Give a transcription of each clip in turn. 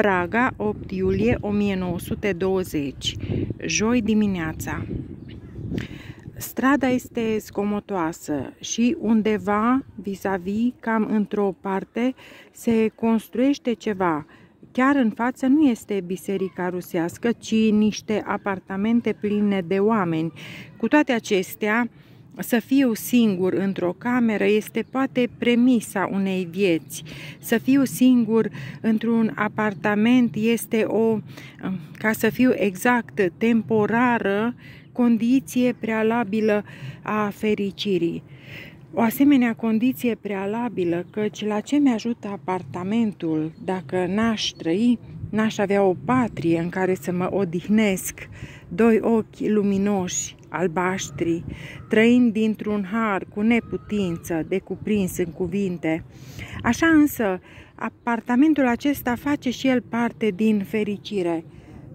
Praga, 8 iulie 1920, joi dimineața. Strada este zgomotoasă și undeva, vis-a-vis, -vis, cam într-o parte, se construiește ceva. Chiar în față nu este biserica rusească, ci niște apartamente pline de oameni. Cu toate acestea, să fiu singur într-o cameră este poate premisa unei vieți. Să fiu singur într-un apartament este o, ca să fiu exact, temporară condiție prealabilă a fericirii. O asemenea condiție prealabilă, căci la ce mi-ajută apartamentul dacă n-aș trăi, n-aș avea o patrie în care să mă odihnesc, doi ochi luminoși, albaștri, trăind dintr-un har cu neputință de cuprins în cuvinte. Așa însă, apartamentul acesta face și el parte din fericire.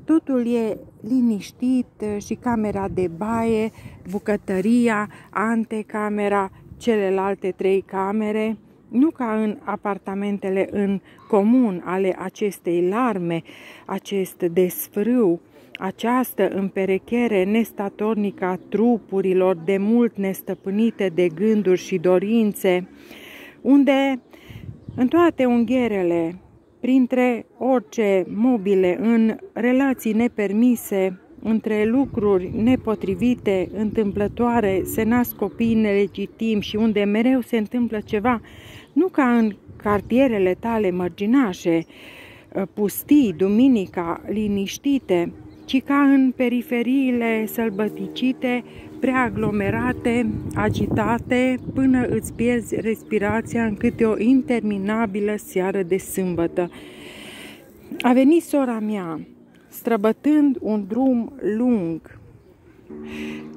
Totul e liniștit și camera de baie, bucătăria, antecamera, celelalte trei camere, nu ca în apartamentele în comun ale acestei larme, acest desfrâu, această împerechere nestatornică a trupurilor de mult nestăpânite de gânduri și dorințe, unde în toate ungherele, printre orice mobile, în relații nepermise, între lucruri nepotrivite, întâmplătoare, se nasc copii nelegitimi și unde mereu se întâmplă ceva, nu ca în cartierele tale mărginașe, pustii, duminica, liniștite, ci ca în periferiile sălbăticite, preaglomerate, agitate, până îți pierzi respirația în câte o interminabilă seară de sâmbătă. A venit sora mea, străbătând un drum lung,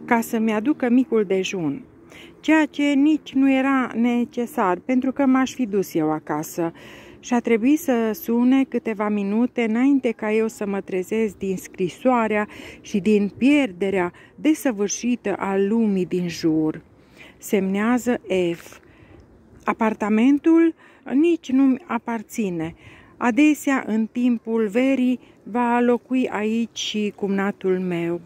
ca să-mi aducă micul dejun, ceea ce nici nu era necesar, pentru că m-aș fi dus eu acasă și a trebuit să sune câteva minute înainte ca eu să mă trezesc din scrisoarea și din pierderea desăvârșită a lumii din jur. Semnează F. Apartamentul nici nu-mi aparține. Adesea, în timpul verii, va locui aici și cumnatul meu.